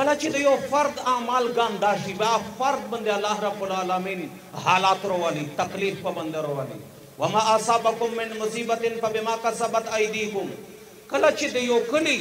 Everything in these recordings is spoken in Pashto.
کله چی د یو فرد اعمال ګنده شی بیا فرد باندی الله رب العالمین حالات راولی تکلیف په بنده راولی وما اصابکم من مصیبت فبما کسبت ایدیکم کله چی د یو کلی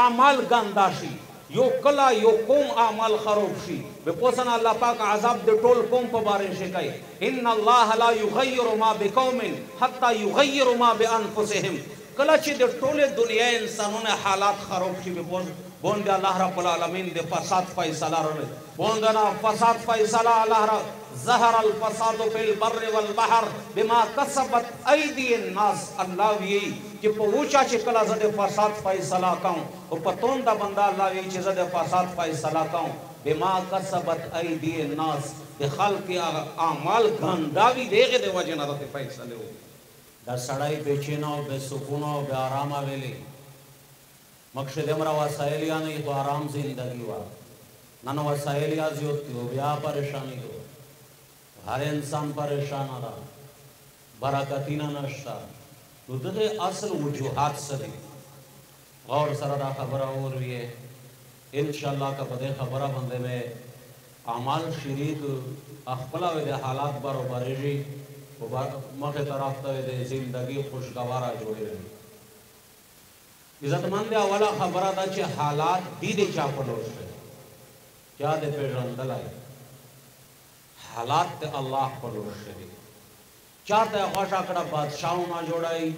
اعمال ګنده شی یو کلا یو قوم اعمال خروب شی بیا پوسنه الله پاک عذاب د ټول قوم په باره کښی کوي ان الله لا یغیر ما بقوم حتی یغیرو ما بانفسهم کله چی د ټولی دنیا انسانونه حالات خروب شی بی پوند بوند الله رب العالمین د فساد فیصله رل پوند نه فساد فیصله الله را ظهر الفساد فی البر والبحر بما کسبت ایدی الناس الله وی چې په وچا چې کله زه د فساد فیصله کوم او په توند بنده الله وی چې زه د فساد فیصله کوم بما کسبت ایدی الناس د خلق اعمال ګنداوی دیغه د وجه نه د فیصله وکړي دا سړی بې چینه او بې سکونه او بې آرامه ویلي مکښې دمره وسایل یا نهی خو آرام زندګی وه نن وسایل یا زیوت دی او بیا پریشانی دو هر انسان پریشانه ده برکتینه نشته نو دغې اصل وجوهات څه دي؟ غور سره دا خبره اورویه انشاالله که په دی خبره باندی به عمل شری که خپله وی دی حالات بروبریژی او مخ طرف ته وی دی زندګی خوشګواره جوړیژی عزتمند اوله خبره دا چه حالات دی دی چا په لور شوی چا دی پیژندلای حالات دی الله په لور شوی چاته یې خوښه کړه بادشاه و نه جوړوي،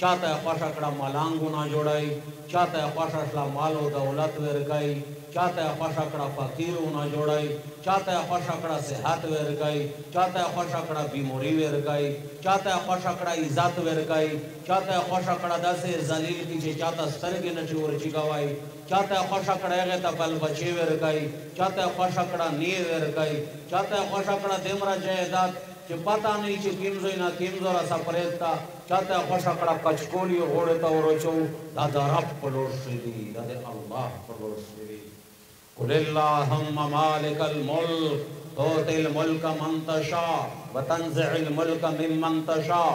چاته یې خوښه کړه ملنګ و نه جوړوي، چاته یې خوښه شله مال و دولت وېر کوي، چاته یې خوښه کړه فقیر و نه جوړوي، چاته یې خوښه کړه صحت وېر کوي، چاته یې خوښه کړه بیموري وېر کوي، چاته یې خوښه کړه عزت وېر کوي، چاته یې خوښه کړه داسې یې ذلیل کړي چې چاته سترګې نه شي ورچیکوای، چاته یې خوښه کړه هغې ته بل بچې وېر کوي، چاته یې خوښه کړه نيې وېر کوي، چاته یې خوښه کړه دېمره جایداد. چې پته نه وي چې کيم ځای نه کيم ځای راسه پرېږده چا ته خوښه کړه کچکول يې غوړو ته وراچوو دا د رب په لور شوي دي دا د الله په لور شوي دي قل اللهم مالک الملک تؤتي الملک من تشاء وتنزع الملک ممن تشاء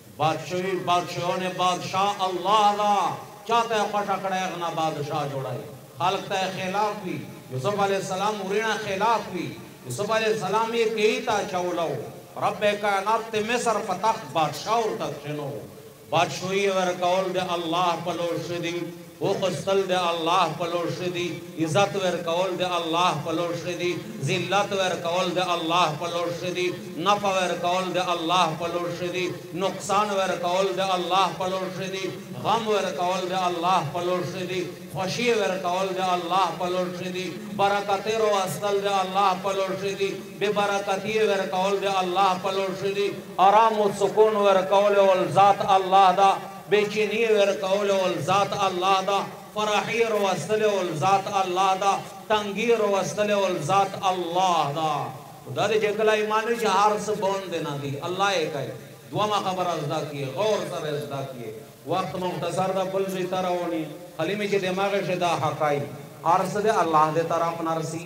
بادشوی بادشو نه بادشاه الله ده چاته یې خوښه کړه هغه نه بادشاه جوړای خلق ته یې خلاف وی یوسف علیه السلام ورینه خلاف وی یوسف علیه السلام یې کیی ته اچولو رب کائنات ته مصر په تخت بادشاه ورته کښینو بادشوی ورکول د الله په لور شدی وخوستل د الله په لور ښه دي، عزت ورکول د الله په لور ښه دي، ذلت ورکول د الله په لور ښه دي، نفع ورکول د الله په لور ښه دي، نقصان ورکول د الله په لور ښه دي، غم ورکول د الله په لور ښه دي، خوشي ورکول د الله په لور ښه دي، برکتۍ روستل د الله په لور ښه دي، بې برکتي ورکول د الله په لور ښه دي، ارام او سکون ورکول ول ذات الله ده. بې چيني ورکول ول ذات الله ده، فراخي روستل ول ذات الله ده، تنګي روستل ول ذات الله ده. خو دا دی چې کله يې ماني چې هر څه بوندې نه دي، الله يې کوي. دومه خبره زده کړي، غور سره يې زده کړي. وخت مختصر ده، بل ځای ته رواني. خلي مې چې دماغ کښې دا حقايق هر څه د الله د طرف نه رسي.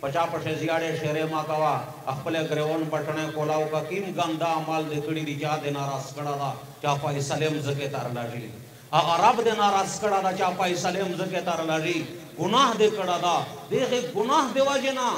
په چا پښې زياړې شېرې مه کوه خپلې ګرېوان بټڼې کولاو که کيم ګنده اعمال دې کړي دي چا دې ناراض کړه ده چا فيصلې مځکې ته رلږي هغه رب دې ناراض کړه ده چا فيصلې مځکې ته رلږي ګناه دې کړه ده دغې ګناه دې وجې نه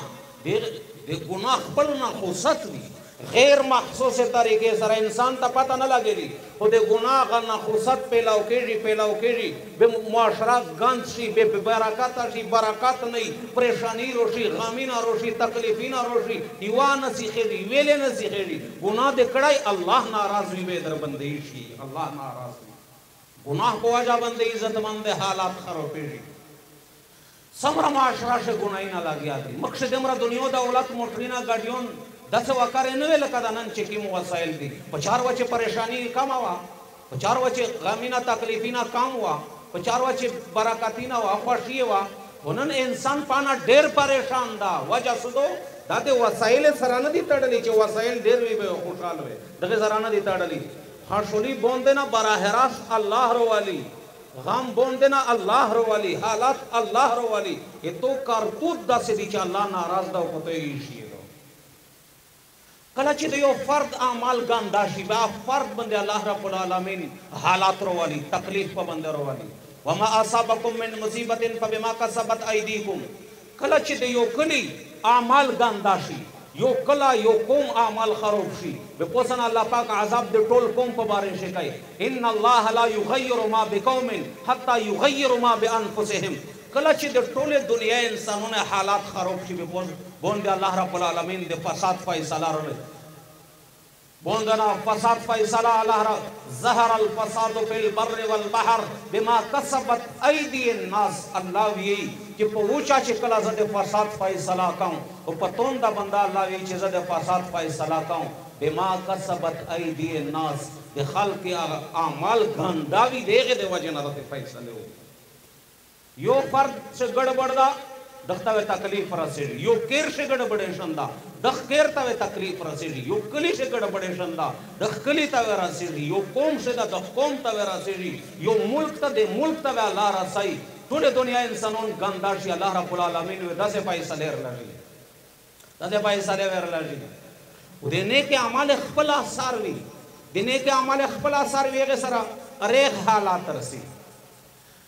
دغې دې ګناه خپل نه خوست وي. غیر محسوسې طریقې سره انسان ته پته نه لګېږي، خو د ګناه هغه نخوست پېلاو کېږي، پېلاو کېږي، بې معاشره ګند شي، بې برکته شي، برکت نه وي، پرېشاني روشي، غمینه روشي، تکلیفینه روشي، یوه نه سیخېږي، یوې لې نه سیخېږي، ګناه دې کړی، الله ناراض وي، بې در بندي شي، الله ناراض وي، ګناه په وجه بندي عزتمند حالات خرابېږي. څمره معاشره شه ګناي نه لګيا دي مکښې دمره دنيو دولت موټرينه ګډيون داسې وکرې نه وې لکه د نن چې کيم وسايل دي په چار وه چې پريشاني يې کمه وه په چار وه چې غمينه تکليفينه کم وه په چار وه چې برکتينه وه خوښي يې وه خو نن انسان پانه ډير پريشان ده وجه څه دو دا د وسايل سره نه دي تړلي چې وسايل ډير وي به خوشحال وي دغې سره نه دي تړلي خشولي بوندې نه براه راست الله روالي غم بوندې نه الله روالي حالات الله روالي اتو کارتوت داسې دي چې الله ناراض ده او په ته یې شي ده کله چې د یو فرد اعمال ګندا شي بیا فرد باندې الله رب العالمین حالات روالي تکلیف په باندې روالي وما اصابکم من مصیبت فبما کسبت ایدیکم کله چی د یو کلی اعمال ګنده شی یو کلا یو قوم اعمال خروب شی بی قوسن الله پاک عذاب د ټول قوم په باره کښی کوی ان الله لا یغیر ما بقوم حتی یغیرو ما بانفسهم کله چی د ټولی دنیا انسانونه حالات خروب شی بی قوسن بوندی الله رب العالمین د فساد فیصله رلی بوندنا فساد فیصله الله را ظهر الفساد فی البر والبحر بما کسبت ایدی الناس الله وی چې په وچا چې کله زه د فساد فیصله کوم او په تونده بنده الله وی چې زه د فساد فیصله کوم بما کسبت ایدی الناس د خلق اعمال ګنداوی دیغه د وجه نه د فیصله وکړي يو فرد چه ګړبړ ده دغ ته تکليف رسيږي يو کير شي ګړبړيشن ده دغ کير ته تکليف رسيږي يو کلي شي ګړبړيشن ده دغ کلي ته رسيږي يو قوم شي ده دغ قوم ته رسيږي يو ملک ته دي ملک ته الله رسي ټولي دنيا انسانون ګنده شي الله رب العالمين وي داسي فيصلي رلږي داسي فيصلي وي رلږي او دي نيکي اعمال خپل اثار وي دي نيکي اعمال خپل اثار وي هغه سره ريخ حالات رسي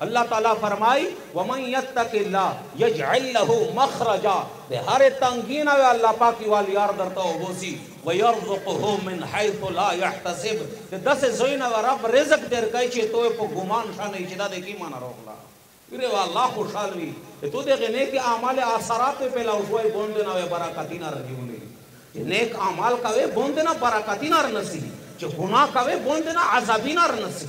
الله تعالی فرمائی، ومن یتق الله یجعل له مخرجا، د هرې تنګی نه به الله پاک یوه لیار درته وبوسی، ویرزقه من حیث لا یحتسب، د داسې ځای نه به رب رزق درکړی چې ته یې په ګمان شا نه یی چې دا د کیمه نه روغله. پرې به الله خوشحال وی چې ته د هغې نیکې اعمال اثرات به پلاو شوی بوندې نه به برکتی نر نیولی چې نیک اعمال کوې بوندې نه برکتی نر نسی چې ګناه کوې بوندې نه عذابی نر نسی.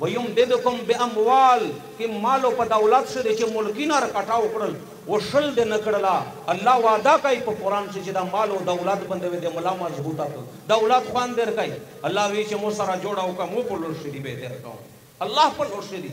ویمددکم باموال که مال او په دولت شه دی چه ملکی نر کټاو کړل او شل دی نه کړلا الله وعده کای په قران کښی چه دا مال او دولت بنده وی دی ملا مضبوطه کړ دولت خوند در کای الله وی چه مو سره جوړه وکړه مو په لور شدی بهتر کوم الله په لور شدی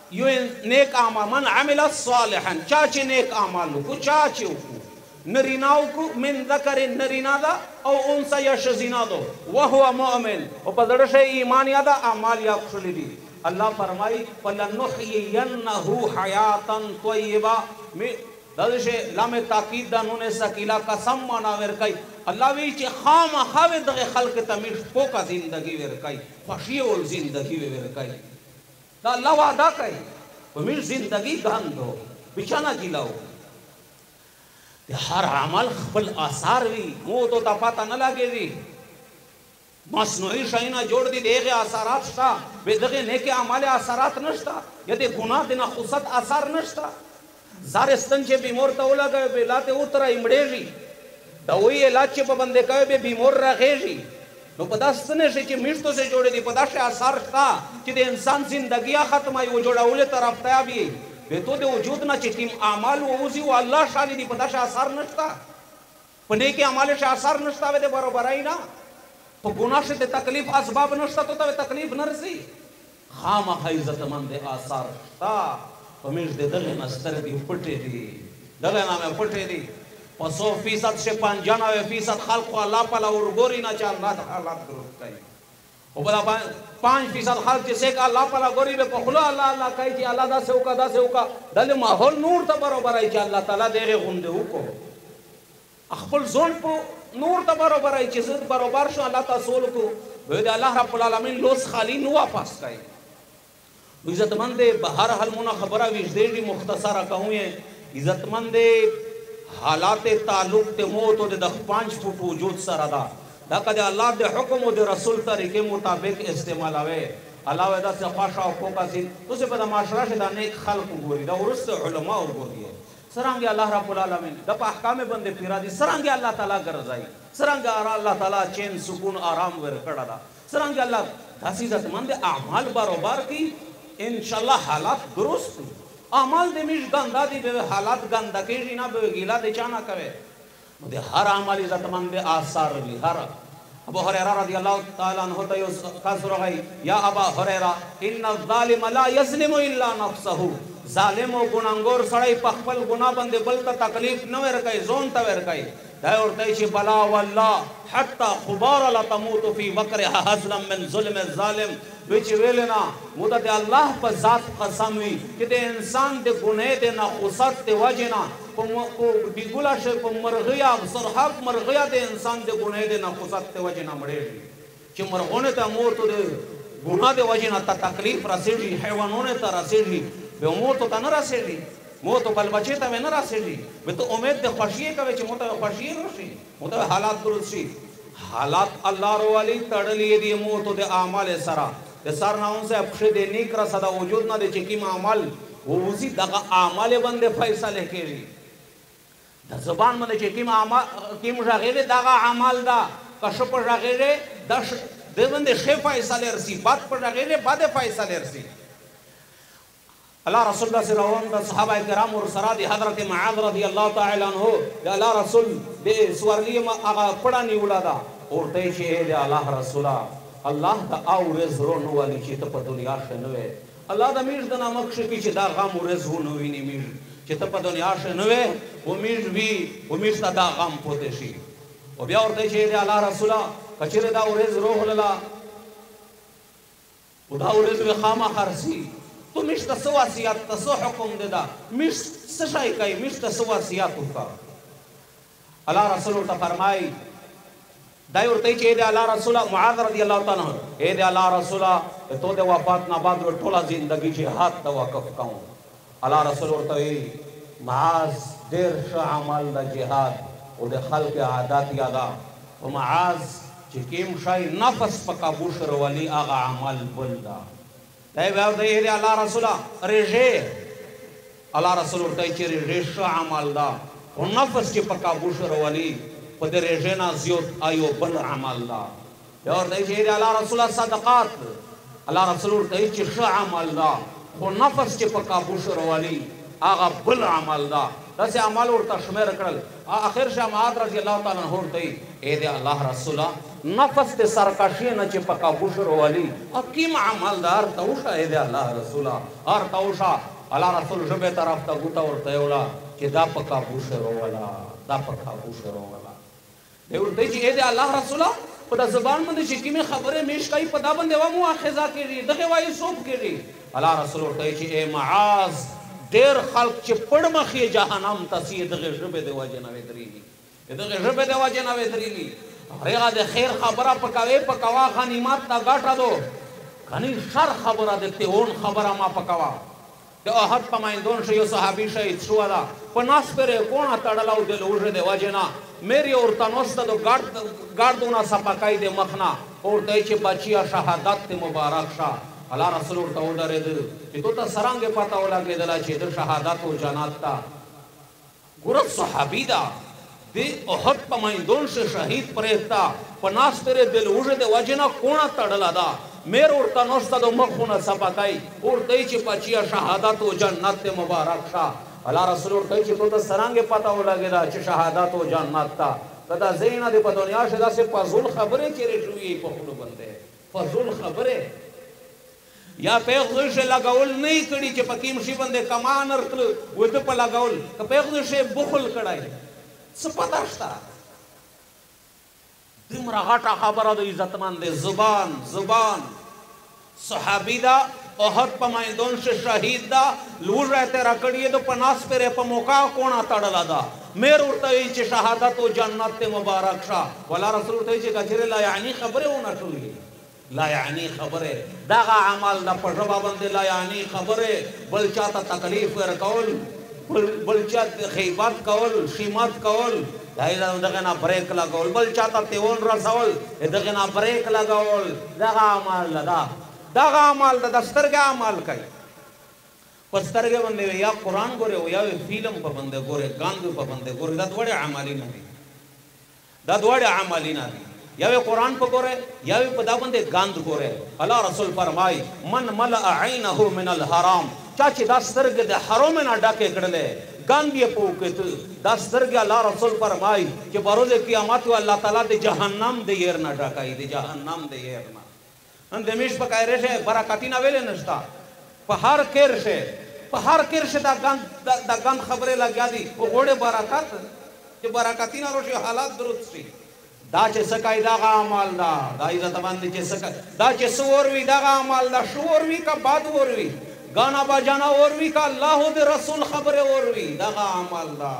يو نيک اعمال من عمل صالحا چا چې نيک اعمال وکړو چا چې وکړو نرينا وکړو من ذکر نرينا ده او انثى يا شزينا ده وهو مؤمن او په زړه شي ايمان يا ده اعمال يا کښلي دي الله فرمائی فلنحيينه حياتا طيبه مي دغه شي لام تاکید د نون ثقيله قسم معنا ورکای الله وی چې خامخا دغه خلق ته مش پوکا زندگی ورکای خوشي او زندگی ورکای د الله وعده کئ په میر زندګی ګند و بچانه ګیله و د هر عمل خپل آثار وی مو تو ته پته نه لګیږي مصنوعي شیونه جوړ دي دغه اثرات شته به دغه نیکه عمل اثرات نشته یا د ګناه د نخوست اثر نشته زار ستن چه بیمور ته ولګوی بی لا ته وترای مړیژی دوایی علاج چه په بندی کوی بی بیمور رغیژی نو په دا ستنه شی چه میشتو سه جوړی دی په دا شی اثار شته چه د انسان زندګیا ختمای و جوړولو طرف ته بی بی تو د وجود نه چه کیم اعمال ووزی و الله شالی دی په دا شی اثار نشته په نیکی اعمال شی اثار نشته وی د برابرای نه په ګناه شی د تکلیف اسباب نشته تو ته وی تکلیف نرزی خامخا عزتمند دی آثار شته په مېږ د دغه نه سترګې پټې دي دغه نه مې پټې دي په څو فیصد شي پنجانوې فیصد خلق خو الله پله ورګوري نه چې الله د حالات درست کوي خو بلا پنج فیصد خلق چې څه الله پله ګوري به په خوله الله الله کوي چې الله داسې وکړه داسې وکړه دلې ماحول نور ته برابروي چې الله تعالی دغه غوندې وکړو خپل زول په نور ته برابرای چی زه برابر شو الله ته زول کو به د الله رب العالمین لوس خالی نو واپس کای عزتمند به هر حال مون خبره ویژدې دی مختصره کوم عزتمند حالات تعلق ته مو ته د خپانچ فوټ وجود سره دا دا کده الله د حکم او د رسول طریقې مطابق استعمالوي الله ودا څه خوښه او کوکا سي اوس په د معاشره شه د نیک خلق ګوري دا ورسته علما وګوري څرنګه الله رب العالمين د په احکام بندې پيرا دي څرنګه الله تعالی ګرځاي څرنګه ارا الله تعالی چين سکون ارام ورکړه ده څرنګه الله داسي عزت مند اعمال باروبار کي ان شاء الله حالات درست دي اعمال دي مش ګندا دي به حالات ګندا کيږي نه به ګيلا دي چانه کوي نو د هر عمل عزتمند آثار وي هر ابو هريره رضي الله تعالی عنه ته يو کس راغی يا ابا هريره ان الظالم لا يظلم الا نفسه ظالم او ګناهګور سړی په خپل ګناه باندې بل ته تکلیف نه ورکوي ځون ته ورکوي دا ورته شي بلا والله حتى خبار لا تموت في وقرها حزلا من ظلم الظالم وی چې ویل نه مودا د الله په ذات قسم وي چې د انسان د ګناه د نه خصت د وجنه په په ډی ګلا شی په مرغیا افسر حق مرغیا د انسان د ګنای د نفوست د وجه نه مړیږی چی مرغونه ته موتو د ګنا د وجه نه ته تکلیف رسیږی حیوانونه ته رسیږی به موتو ته نه رسیږی موتو بل بچی ته نه رسیږی به ته امید د خوشی کوي چې موته خوشی راشي خو ته حالات درست شي حالات الله روالي تړلي يې دي موتو د اعمال سره د سر نه اون صاحب کښې د نيک رسه د وجود نه د چې کيم عمل ووزي دغه اعمال باندې فيصله کيږي د زبان باندې چې کيم اعمال کيم ژغيږي دغه عمل دا کښ په ژغيږي د د باندې ښه فيصله رسي بد په ژغيږي بد فيصله رسي الله رسول داسې روان ده صحابه کرام ورسره دي حضرت معاذ رضی الله تعالی عنه د الله رسول د سورلي ما هغه پړه نیوله ده ورته یې چې ای د الله رسوله الله ته هغه ورځ زړه نه والي چې ته په دنیا کښې نه وې الله د میږ د نامه کښې کړي چې دا غم ورځ ونه ویني میږ چې ته په دنیا کښې نه وې او میږ وي او میږ ته دا غم پوته شي او بیا ورته یې چې ای د الله رسوله که چېرې دا ورځ روغلله خو دا ورځ به خامخا رسي. ته ميش ته څه وصيت ته څه حکم دې ده ميش څه شی کوي ميش ته څه وصيت وکړه الله رسول ورته فرمایي دا ورته چې دې الله رسول معاذ رضی الله تعالی عنہ اے دې الله رسول ته د وفات نه بعد ټوله ژوندۍ جهاد ته وقف کوم الله رسول ورته ویلي دي معاذ ډیر ښه عمل د جهاد اود خلق عادات یاده په معاذ چی کیم شای نفس په قابو شرولی هغه عمل بل ده دی بیا ورته ویلي الله رسوله ریژه الله رسول ورته ویلي چی ریژه ښه عمل ده خو نفس چی په قابو شرولی په د ریژه نه زیوت ایو بل عمل ده. بیا ورته وایي چې ای د الله رسوله صدقات الله رسول ورته وایي چې ښه عمل ده خو نفس چې په کابو شو رواني هغه بل عمل ده داسې عمل ورته شمېر کړل اخر شاه معاذ رضی الله تعالی عنه ورته وایي ای د الله رسوله نفس د سرکشي نه چې په کابو شو رواني کوم عمل ده ورته وښه ای د الله رسوله ورته وښه الله رسول ژبې طرف ته ګوته ورته یوله چې دا په کابو شو روانه دا په کابو شو روانه دی ورته چې اې د الله رسوله په دا زبان باندې چې کومې خبرې مېش کوي په دا باندې وه مواخذه کېږي دغه وایي څوک کېږي الله رسول ورته وایي چې اې معاذ ډېر خلک چې پړمخې جهنم ته څي دغه ژبې د وجې نه ودرېږي د دغه ژبې د وجې نه ودرېږي هغه د خیر خبره په کوې په کوا غنیمت ته ګټه دو کني شر خبره د تیون خبره ما په کوا د احد په ميندون کښې يو صحابي شهيد شوه ده، په نس پرې يې کونه تړله او د لوږې د وجې نه مير يې ورته نوسته د ګرد ګردونه سپکۍ د مخ نه او ورته يې چې بچيه شهادت دې مبارک شه، الله رسول ورته ودرېد چې تو ته څرنګه پته ولګېدله چې ده شهادت او جنت ته. ګورت صحابی ده د احد په ميدون شې شهيد پريښته په ناس ترې د لوږې د وجې نه کوڼه تړله ده مير ورته نشته د مخ خونه څپه کوي ورته يې چې پچيه شهادت او جنت دې مبارک شه الله رسول ورته يې چې تو ته څرنګه پته ولګېده چې شهادت او جنت ته ته دا ځای نه دې په دنيا شې داسې فضول خبرې چېرې شوي په خلو باندې فضول خبرې یا پیغ دشې لګول نه یی کړی چې په کیم شی بندې کمان رتل وې ته په لګول که پیغ دشې بخل کړای څه پته شته دمره غټه خبره د عزت مند دی زبان زبان صحابی دا احد په میدان شې شهید دا لور را ته راکړی د پناس پر په موقع کونه تړلا دا مېر ورته یی چې شهادت او جنت ته مبارک شه ولا رسول ته چې کچره لا یعنی خبره ونه شوې لایعنی خبرې، دغه عمل ده په ژبه باندې لایعنی خبرې، بل چا ته تکلیف ورکول، پر بل چا غیبت کول، شیمت کول، د دغه نه بریک لګول، بل چا ته تیون رسول، د دغه نه بریک لګول، دغه عمل ده، دا دغه عمل ده، د سترګې عمل کوي، په سترګې باندې وي یا قرآن ګوري او یا وي فیلم په باندې ګوري، ګاندو په باندې ګوري، دا دواړې عملي نه دي. دا دواړه عملونه دي يا وې قران په ګوره يا وې په دا باندې ګند ګوره الله رسول فرماي من ملأ عينه من الحرام چا چې دا سترګې د حرام نه ډکې کړلې ګند یې په وکتو دا سترګې الله رسول فرماي چې په ورځ قیامت الله تعالی د جهنم د ير نه ډکای د جهنم د ير نه ان دمشق په کايرې شې براکاتي نه ويلې نشته په هر کير شې په هر کير شې دا ګند دا ګند خبرې لګيا دي او غوړې براکات چې براکاتي نه روشي حالات درست شي دا چې څه کوي دا غا عمل دا دا عزت باندې چې څه کوي دا چې څه ور وي دا غا عمل دا شو ور وي کا باد ور وي غانا بجانا ور وي کا الله او د رسول خبره ور وي دا غا عمل دا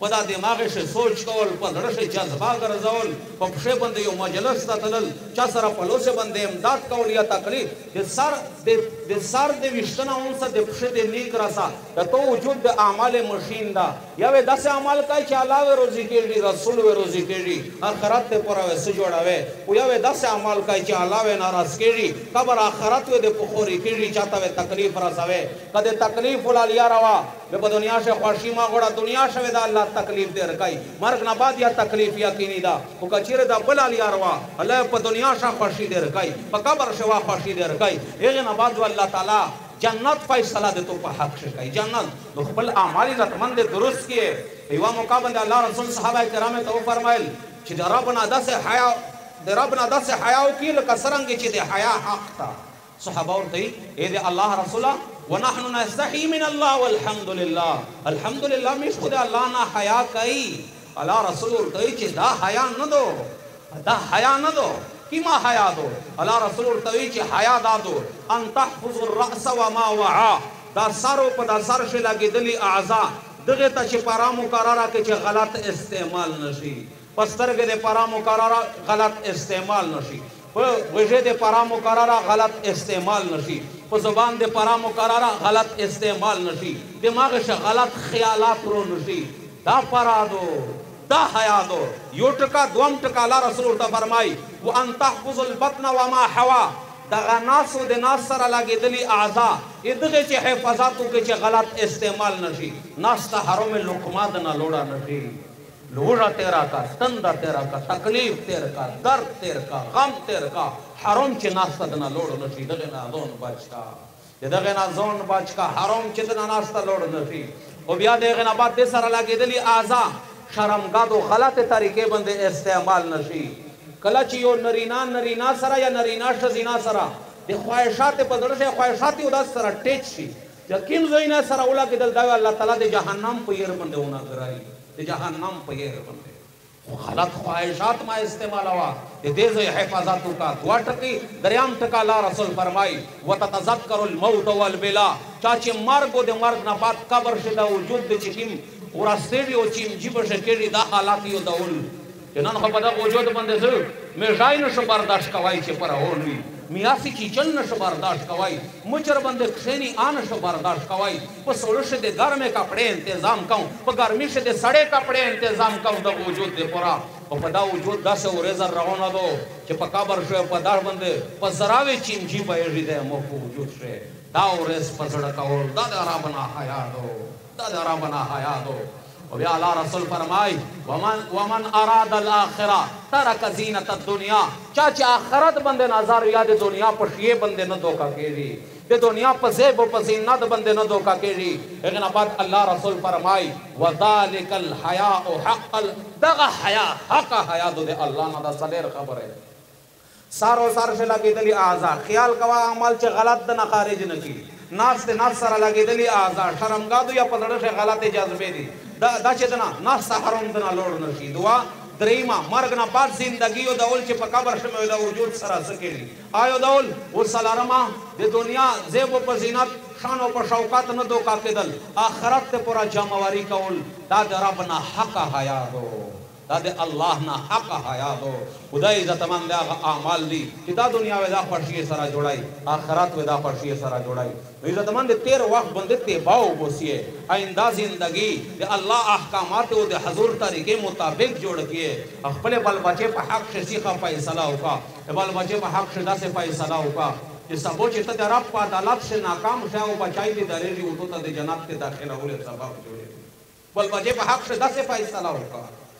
په دا دماغ کښې سوچ کول، په زړه کښې جذبه ګرځول، په پښې باندې يو مجلس ته تلل، چا سره په لوڅې باندې امداد کول يا تکليف، د سر د د سر د ويشتنه هم څه د پښې د نيک رسه د تو وجود د اعمال مشين ده، يو يې داسې اعمال کوې چې الله وې روزي کېږي، رسول وې روزي کېږي، اخرت د پاره وې څه جوړوې، او يو يې داسې اعمال کوې چې الله وې ناراض کېږي، قبر اخرت وې د پښوري کېږي، چا ته وې تکليف رسوې، که د تکليف ولالياره وه. زه په دنیا شې خوښي مه غواړه دنیا شوې ده الله تکلیف دې رکای مرګ نه بعد یا تکلیف یقینی ده خو که چیرې د بل علی اروا الله په دنیا شه خوښي دې رکای په قبر شې وا خوښي دې رکای هغې نه بعد الله تعالی جنت فیصله دې تو په حق شې کای جنت نو خپل اعمال عزت مند دې درست کیه په یوه موقع باندې الله رسول صحابه کرام ته وفرمایل چې د رب نه داسې حیا د رب نه داسې حیا وکړي لکه څرنګه چې د حیا حق ده صحابه ورته وي، اې د الله رسوله! ونحن نستحي من الله والحمدلله، الحمدلله ميژ خو د الله نه حيا کوي. الله رسول ورته وي چې دا حيا نه دو، دا حيا نه دو، کيما حيا دو؟ الله رسول ورته وي چې حيا دا دو، ان تحفظ الرأس وما وعا، دا سر او په دا سر کښې لګېدلي اعضاء دغې ته چې پرا مقرره کړې چې غلط استعمال نه شي. په سترګې دې پرا مکرره غلط استعمال نه شي په غوږې دې پرا مکرره غلط استعمال نه شي په زبان دې پرا مکرره غلط استعمال نه شي دماغ شه غلط خیالات رو نه شي دا پرا دو دا حیا دو یو ټکا دوم ټکا الله رسول ورته فرمایي وان تحفظ البطن وما حوا دغه ناس او د ناس سره لګېدلي اعضا یې دغه چې حفاظت وکړي چې غلط استعمال نه شي ناس ته حرم لقمه د نه لوړه نه شي لوږه تېره که، تنده تېره که، تکليف تېر که، درد تېر که، غم تېر که، حرم چې ناسته دنه لوړ نه شي دغې نه ځان بچ که، د دغې نه ځان بچ که، حرم چې دنه ناسته لوړ نه شي او بيا د هغې نه بعد د سره لګېدلي اعضاء شرمګادو غلطې طريقې باندې استعمال نه شي، کله چې يو نرينه نرينه سره يا نرينه ښځينه سره د خواهشات په زړه شي، خواهشات يې اوداسې سره ټېچ شي. د کيم زوی نه سره ولګيدل دا الله تعالی د جهنم په ير باندې ونه ګراي د جهنم په ير باندې خو غلط خواهشات ما استعمالوا د دې زوی حفاظت وکا دوا ټکی دريام ټکا لا رسول فرمای وتتذكر الموت والبلا چا چې مرګ او د مرګ نه بعد قبر شته وجود د چکیم ورسېږي او چې جیب شکېږي دا حالات یو ډول چې نن خو په دغه وجود باندې زه میږای نه شم برداشت کوای چې فرعون وي میاسي چیچل نه شو برداشت کوای مچر باندې کښېني آن شو برداشت کوای په سړو شې د ګرمې کپړې انتظام کوم په ګرمي شې د سړې کپړې انتظام کوم د وجود د پورا او په دا وجود داسې ورېزه روانه دو چې په قبر شو په دار باندې په زراوې چینجي بهېږي دی مو په وجود شې دا ورېز په زړه کول دا د عربنا حیا دو دا د عربنا حیا دو او بیا الله رسول فرمای ومن ومن اراد الاخره ترک زینت الدنیا چا چې آخرت باندې نظر یا د دنیا په شیه باندې نه دوکا کیږي د دنیا په زیب او په زینت باندې نه دوکا کیږي هغه نه بعد الله رسول فرمای وذالک الحیاء حق دغه حیا حق حیا د الله نه د سلیر خبره سر او سر شه لګیدلی اعضا خیال کوه اعمال چه غلط دنه خارج نشی نفس ته نفس سره لګیدلی اعضا شرمګاه دوی په زړه شه غلطی جذبی دی د دا چه دنه نفس تحرم دنه لوړ نشی دوا دریمه مرګ نه بعد زندګی او دول چه په قبر شه مې د وجود سره څه کوي آیا دول او څلورمه د دنیا زیب او په زینت شان او په شوکت نه دوکا کیدل اخرت ته پورا جمعواری کول دا د رب نه حق حیا دو. دا د الله نه حق حیا دو خدای عزت مان دا غ اعمال دی چې دا دنیا ودا خوشی سره جوړای اخرت ودا خوشی سره جوړای نو عزت مان د تیر وخت بند ته باو بوسیه آینده زندگی د الله احکامات او د حضور طریقې مطابق جوړ کیه خپل بل بچي په حق شسی خا فیصله وکا بل بچي په حق شدا سے فیصله وکا چې سبو چې ته د رب په عدالت سے ناکام شې او بچای دې درېږي او ته د جنت ته داخله ولې سبب جوړې بل بچي په حق شدا سے فیصله وکا